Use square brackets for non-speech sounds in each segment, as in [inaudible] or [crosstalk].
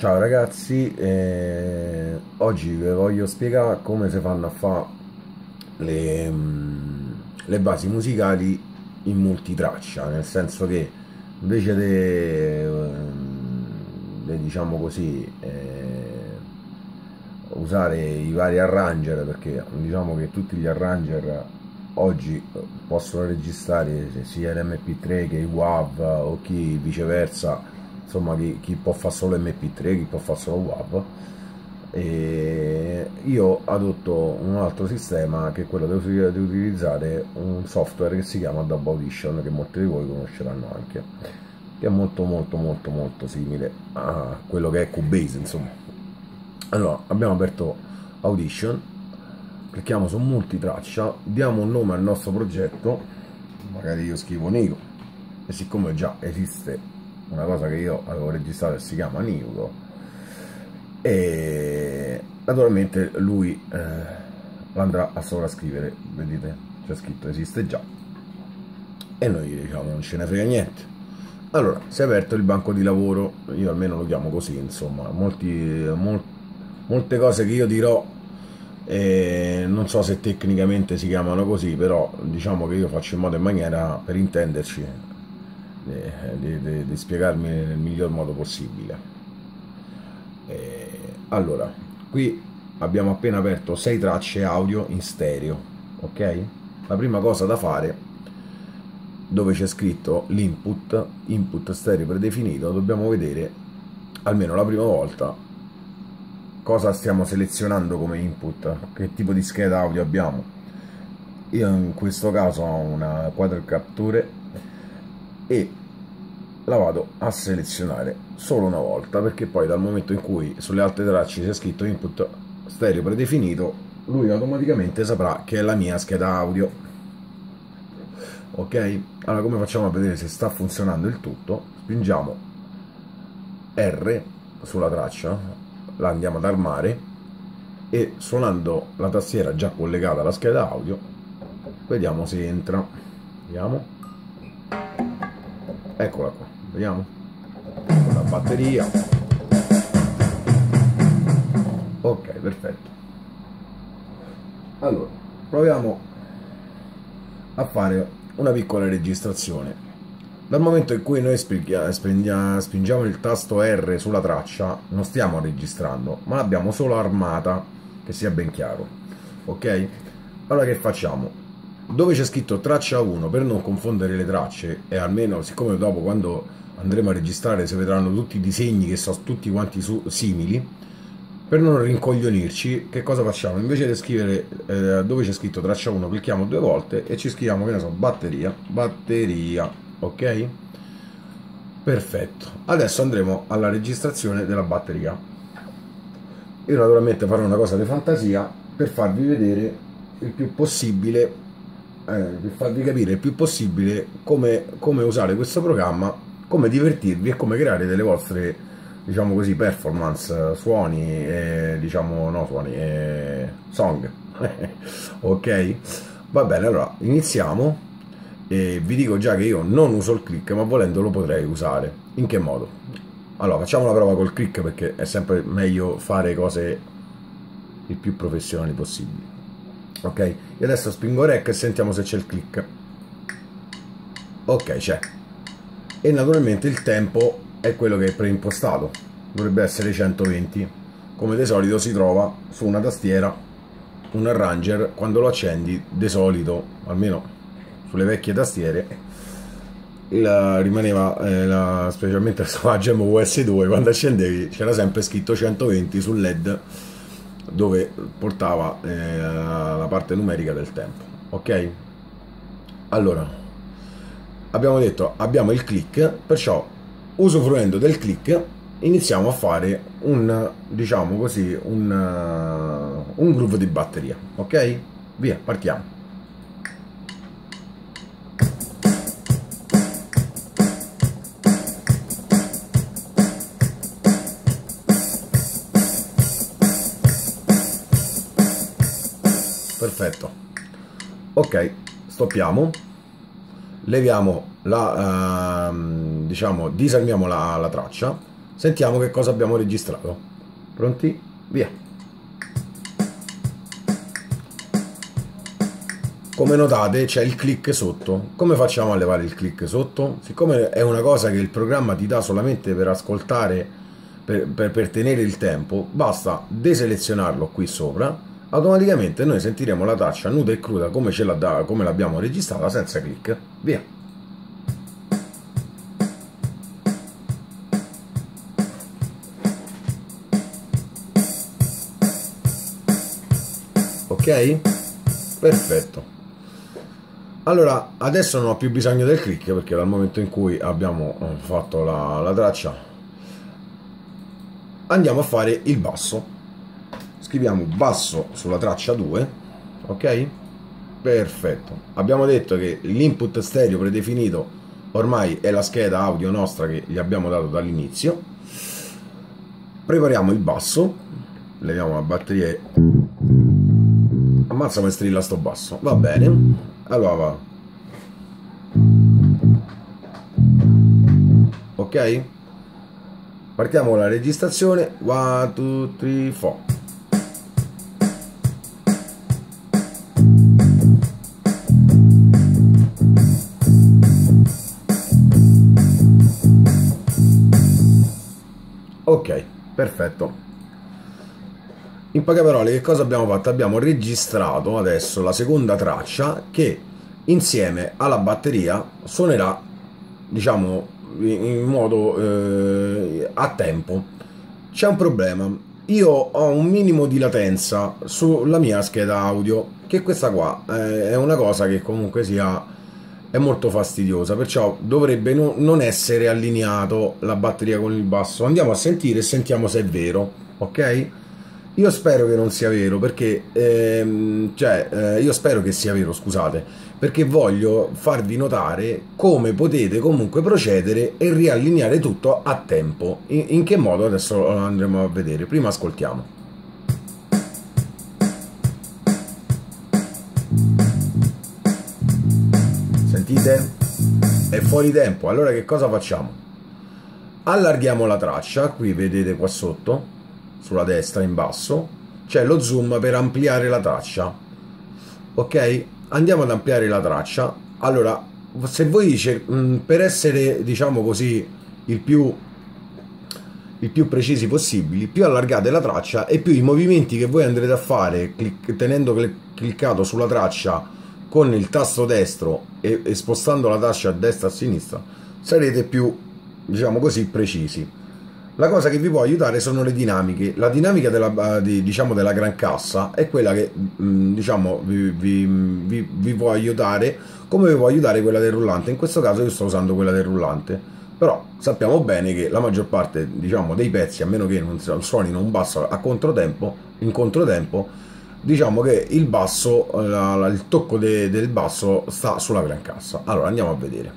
Ciao ragazzi, eh, oggi vi voglio spiegare come si fanno a fare le, mm, le, basi musicali in multitraccia, nel senso che invece di diciamo così eh, usare i vari arranger perché diciamo che tutti gli arranger oggi possono registrare sia l'MP3 che i WAV o chi viceversa insomma chi, può fare solo mp3 chi può fare solo wav e io adotto un altro sistema che è quello di utilizzare un software che si chiama Dub Audition che molti di voi conosceranno anche che è molto molto molto molto simile a quello che è Cubase insomma. Allora abbiamo aperto Audition clicchiamo su multitraccia diamo un nome al nostro progetto magari io scrivo Nico e siccome già esiste una cosa che io avevo registrato e si chiama Niudo e naturalmente lui eh, andrà a sovrascrivere vedete c'è scritto esiste già. E noi diciamo non ce ne frega niente allora si è aperto il banco di lavoro io almeno lo chiamo così insomma molti, mol, molte cose che io dirò eh, non so se tecnicamente si chiamano così però diciamo che io faccio in modo e maniera per intenderci di, di, spiegarmi nel miglior modo possibile. Eh, allora, qui abbiamo appena aperto 6 tracce audio in stereo, ok? La prima cosa da fare, dove c'è scritto l'input, input stereo predefinito, dobbiamo vedere almeno la prima volta cosa stiamo selezionando come input, che tipo di scheda audio abbiamo. Io in questo caso ho una quadro capture e la vado a selezionare solo una volta perché poi dal momento in cui sulle altre tracce c'è scritto input stereo predefinito lui automaticamente saprà che è la mia scheda audio. Ok? Allora come facciamo a vedere se sta funzionando il tutto? Spingiamo R sulla traccia la andiamo ad armare e suonando la tastiera già collegata alla scheda audio vediamo se entra. Vediamo. Eccola qua vediamo. La batteria. Ok perfetto. Allora proviamo a fare una piccola registrazione. Dal momento in cui noi spingiamo il tasto R sulla traccia non stiamo registrando ma l'abbiamo solo armata che sia ben chiaro. Ok? Allora che facciamo dove c'è scritto traccia 1 per non confondere le tracce e almeno siccome dopo quando andremo a registrare si vedranno tutti i disegni che sono tutti quanti su, simili per non rincoglionirci che cosa facciamo? Invece di scrivere eh, dove c'è scritto traccia 1 clicchiamo due volte e ci scriviamo che ne so batteria batteria ok? Perfetto. Adesso andremo alla registrazione della batteria. Io naturalmente farò una cosa di fantasia per farvi vedere il più possibile eh, per farvi capire il più possibile come, come usare questo programma, come divertirvi e come creare delle vostre, diciamo così, performance, suoni, e, diciamo, no suoni, e, song. [laughs] ok? Va bene, allora iniziamo e vi dico già che io non uso il click, ma volendo lo potrei usare. In che modo? Allora, facciamo la prova col click perché è sempre meglio fare cose il più professionali possibili ok e adesso spingo rec e sentiamo se c'è il click. Ok c'è. E naturalmente il tempo è quello che è preimpostato. Dovrebbe essere 120 come di solito si trova su una tastiera un arranger quando lo accendi di solito almeno sulle vecchie tastiere la, rimaneva eh, la, specialmente sulla Gem US2 quando accendevi c'era sempre scritto 120 sul led dove portava eh, la parte numerica del tempo ok? Allora abbiamo detto abbiamo il click perciò usufruendo del click iniziamo a fare un diciamo così un, uh, un groove di batteria ok? Via partiamo stoppiamo leviamo la uh, diciamo disarmiamo la, la traccia sentiamo che cosa abbiamo registrato. Pronti? Via. Come notate c'è il click sotto. Come facciamo a levare il click sotto? Siccome è una cosa che il programma ti dà solamente per ascoltare, per, per, per tenere il tempo, basta deselezionarlo qui sopra automaticamente noi sentiremo la traccia nuda e cruda come, ce la come l'abbiamo registrata senza click. Via. Ok? Perfetto. Allora, adesso non ho più bisogno del click perché dal momento in cui abbiamo eh, fatto la, la traccia andiamo a fare il basso scriviamo basso sulla traccia 2 ok? Perfetto. Abbiamo detto che l'input stereo predefinito ormai è la scheda audio nostra che gli abbiamo dato dall'inizio. Prepariamo il basso leviamo la batteria e ammazza come strilla sto basso. Va bene. Allora va. Ok? Partiamo con la registrazione. 1 2 3 4 In poche parole, che cosa abbiamo fatto? Abbiamo registrato adesso la seconda traccia che insieme alla batteria suonerà, diciamo, in modo eh, a tempo. C'è un problema. Io ho un minimo di latenza sulla mia scheda audio, che questa qua eh, è una cosa che comunque sia è molto fastidiosa, perciò dovrebbe no, non essere allineato la batteria con il basso. Andiamo a sentire e sentiamo se è vero, ok? Io spero che non sia vero, perché ehm, cioè, eh, io spero che sia vero, scusate, perché voglio farvi notare come potete comunque procedere e riallineare tutto a tempo. In, in che modo adesso lo andremo a vedere. Prima ascoltiamo. Sentite? È fuori tempo. Allora che cosa facciamo? Allarghiamo la traccia, qui vedete qua sotto, sulla destra in basso, c'è lo zoom per ampliare la traccia. Ok? Andiamo ad ampliare la traccia. Allora, se voi mm, per essere, diciamo così, il più il più precisi possibili, più allargate la traccia e più i movimenti che voi andrete a fare clic, tenendo cliccato sulla traccia con il tasto destro e, e spostando la traccia a destra e a sinistra sarete più, diciamo così, precisi. La cosa che vi può aiutare sono le dinamiche. La dinamica della, di, diciamo, della gran cassa è quella che mh, diciamo, vi, vi, vi, vi, può aiutare come vi può aiutare quella del rullante. In questo caso io sto usando quella del rullante. Però sappiamo bene che la maggior parte diciamo, dei pezzi, a meno che non suonino un basso a controtempo, in controtempo, diciamo che il basso, la, la, il tocco de, del basso sta sulla gran cassa. Allora andiamo a vedere.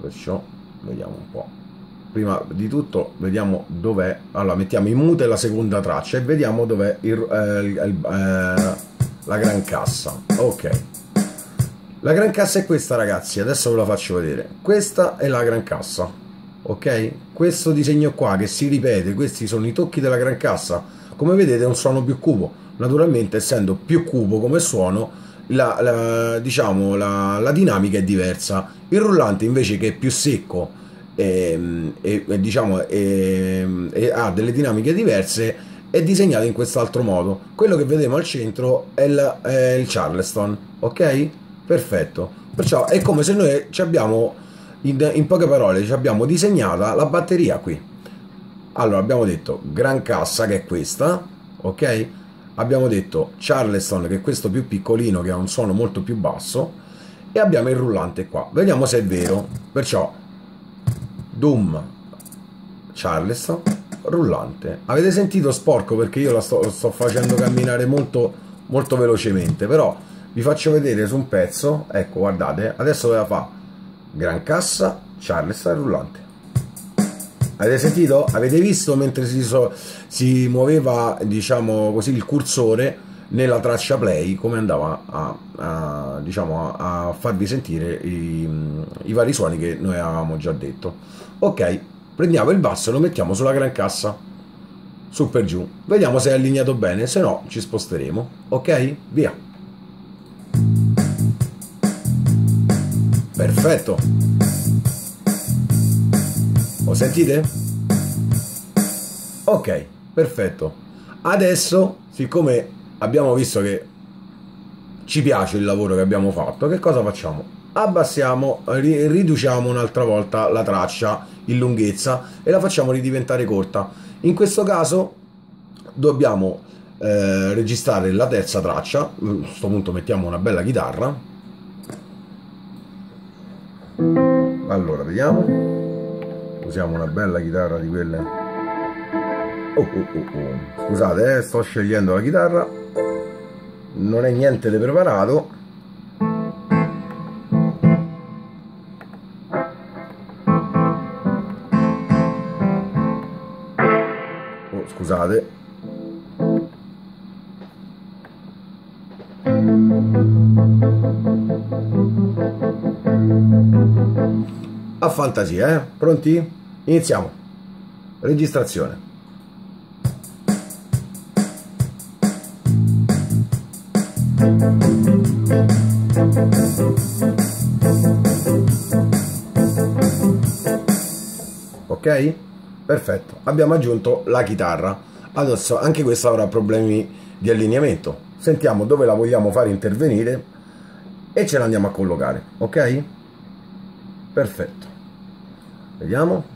Perciò vediamo un po'. Prima di tutto vediamo dov'è. Allora mettiamo in mute la seconda traccia e vediamo dov'è eh, il, eh, la gran cassa. Ok. La gran cassa è questa ragazzi, adesso ve la faccio vedere. Questa è la gran cassa. Ok? Questo disegno qua che si ripete, questi sono i tocchi della gran cassa come vedete è un suono più cupo naturalmente essendo più cupo come suono la, la, diciamo, la, la dinamica è diversa il rullante invece che è più secco e, e, e diciamo e, e ha delle dinamiche diverse è disegnato in quest'altro modo quello che vedremo al centro è il, è il Charleston ok perfetto perciò è come se noi ci abbiamo in, in poche parole ci abbiamo disegnata la batteria qui allora, abbiamo detto Gran Cassa, che è questa, ok? Abbiamo detto Charleston, che è questo più piccolino, che ha un suono molto più basso, e abbiamo il rullante qua. Vediamo se è vero. Perciò, Doom, Charleston, rullante. Avete sentito sporco perché io la sto, lo sto facendo camminare molto, molto velocemente, però vi faccio vedere su un pezzo, ecco guardate, adesso ve la fa Gran Cassa, Charleston rullante. Avete sentito? Avete visto mentre si, so, si muoveva, diciamo così, il cursore nella traccia play come andava a, a, diciamo, a farvi sentire i, i, vari suoni che noi avevamo già detto. Ok, prendiamo il basso e lo mettiamo sulla gran cassa, su per giù. Vediamo se è allineato bene, se no ci sposteremo. Ok? Via. Perfetto. Lo sentite? Ok, perfetto. Adesso, siccome abbiamo visto che ci piace il lavoro che abbiamo fatto, che cosa facciamo? Abbassiamo, riduciamo un'altra volta la traccia in lunghezza e la facciamo ridiventare corta. In questo caso dobbiamo eh, registrare la terza traccia, a questo punto mettiamo una bella chitarra. Allora, vediamo. Usiamo una bella chitarra di quelle. Oh, oh, oh, oh. Scusate, eh, sto scegliendo la chitarra. Non è niente di preparato scusate a fantasia eh? pronti? iniziamo registrazione ok? Perfetto, abbiamo aggiunto la chitarra. Adesso anche questa avrà problemi di allineamento. Sentiamo dove la vogliamo fare intervenire e ce la andiamo a collocare, ok? Perfetto. Vediamo.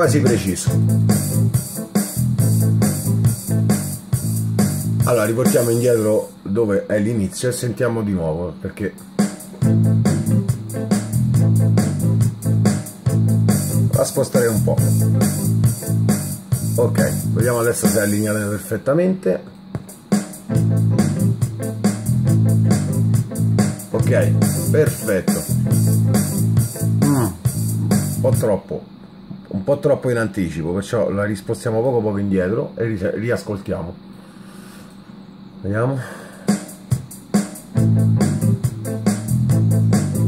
Quasi preciso. allora riportiamo indietro dove è l'inizio e sentiamo di nuovo perché la sposterei un po' ok vediamo adesso se è allineata perfettamente. Ok perfetto. Mm, un po' troppo un po' troppo in anticipo perciò la rispostiamo poco poco indietro e riascoltiamo Vediamo.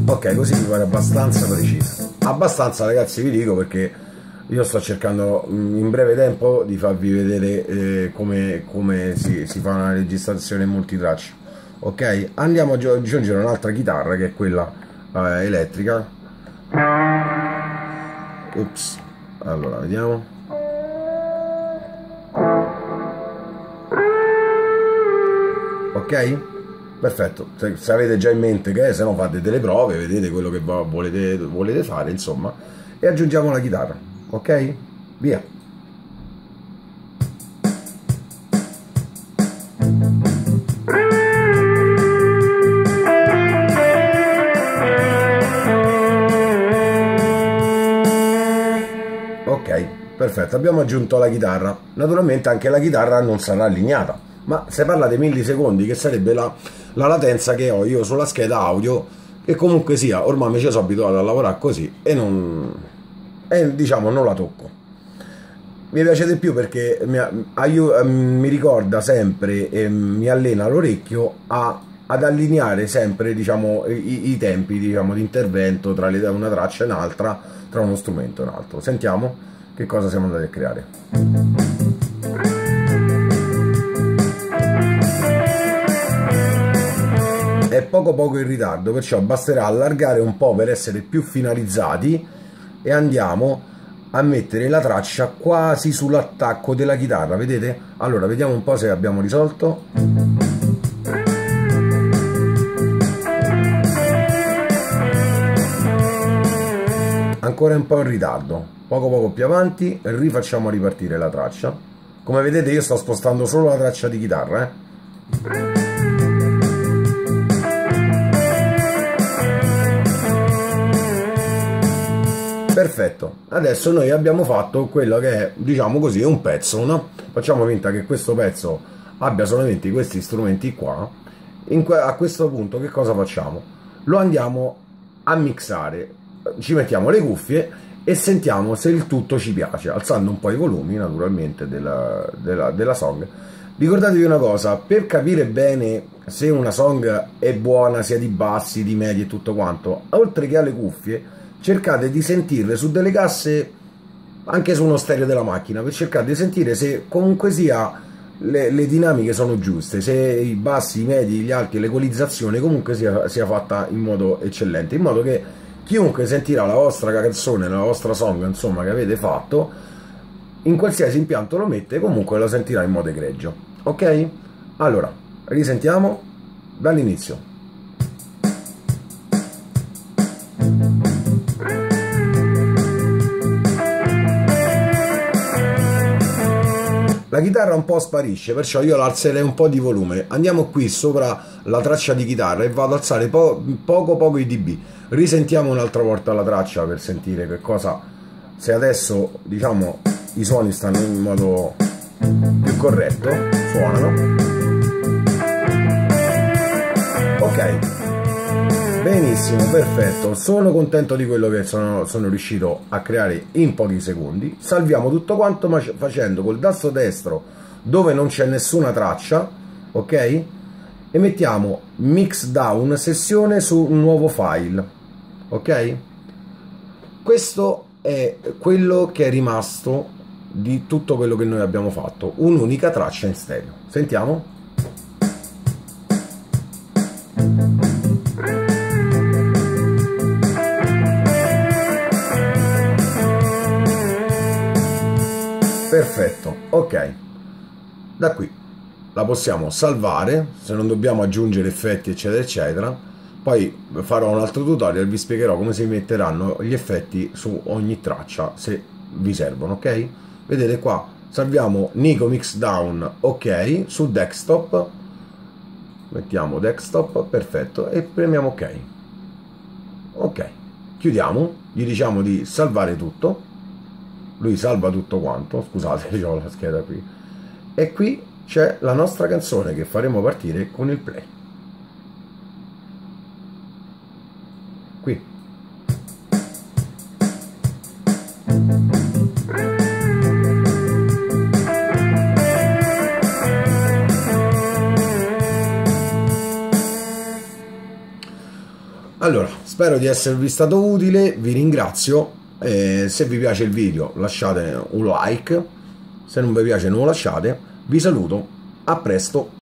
Ok, così mi pare abbastanza preciso. Abbastanza ragazzi vi dico perché io sto cercando mm, in breve tempo di farvi vedere eh, come, come si, si, fa una registrazione multitraccia. Ok, andiamo a aggiungere un'altra chitarra che è quella eh, elettrica. Ups, allora vediamo. ok? Perfetto, se, se, avete già in mente che è, se no fate delle prove, vedete quello che volete, volete fare, insomma, e aggiungiamo la chitarra, ok? Via. Perfetto, abbiamo aggiunto la chitarra. Naturalmente anche la chitarra non sarà allineata ma se parla dei millisecondi che sarebbe la, la, latenza che ho io sulla scheda audio che comunque sia ormai mi ci sono abituato a lavorare così e non e diciamo non la tocco. Mi piace di più perché mi, aiuta, ehm, mi ricorda sempre e mi allena l'orecchio ad allineare sempre diciamo, i, i tempi diciamo, di intervento tra le, una traccia e un'altra tra uno strumento e un altro. Sentiamo che cosa siamo andati a creare è poco poco in ritardo, perciò basterà allargare un po' per essere più finalizzati e andiamo a mettere la traccia quasi sull'attacco della chitarra, vedete? Allora, vediamo un po' se abbiamo risolto. Ancora un po' in ritardo, poco poco più avanti, rifacciamo ripartire la traccia. Come vedete io sto spostando solo la traccia di chitarra, eh? Perfetto, adesso noi abbiamo fatto quello che è, diciamo così, un pezzo, no? Facciamo finta che questo pezzo abbia solamente questi strumenti qua. Que a questo punto che cosa facciamo? Lo andiamo a mixare, ci mettiamo le cuffie e sentiamo se il tutto ci piace, alzando un po' i volumi naturalmente della, della, della song. Ricordatevi una cosa, per capire bene se una song è buona sia di bassi, di medi e tutto quanto, oltre che alle cuffie, cercate di sentirle su delle casse anche su uno stereo della macchina per cercare di sentire se comunque sia le, le dinamiche sono giuste, se i bassi, i medi, gli alti, l'equalizzazione comunque sia, sia fatta in modo eccellente, in modo che chiunque sentirà la vostra canzone, la vostra song insomma che avete fatto in qualsiasi impianto lo mette comunque lo sentirà in modo egregio. Ok? allora risentiamo dall'inizio. La chitarra un po' sparisce perciò io l'alzerei un po' di volume. Andiamo qui sopra la traccia di chitarra e vado ad alzare po poco poco i dB risentiamo un'altra volta la traccia per sentire che cosa se adesso diciamo i suoni stanno in modo più corretto suonano. Ok. Benissimo perfetto. Sono contento di quello che sono, sono riuscito a creare in pochi secondi. Salviamo tutto quanto facendo col tasto destro dove non c'è nessuna traccia ok? E mettiamo mix down sessione su un nuovo file ok? Questo è quello che è rimasto di tutto quello che noi abbiamo fatto. Un'unica traccia in stereo. Sentiamo. Perfetto. Ok. Da qui la possiamo salvare se non dobbiamo aggiungere effetti eccetera eccetera poi farò un altro tutorial vi spiegherò come si metteranno gli effetti su ogni traccia se vi servono ok? Vedete qua salviamo Nico Mixdown ok su desktop. Mettiamo desktop perfetto e premiamo ok. Ok chiudiamo gli diciamo di salvare tutto. Lui salva tutto quanto scusate [laughs] ho la scheda qui. E qui c'è la nostra canzone che faremo partire con il play qui. Allora spero di esservi stato utile vi ringrazio eh, se vi piace il video lasciate un like se non vi piace non lo lasciate vi saluto a presto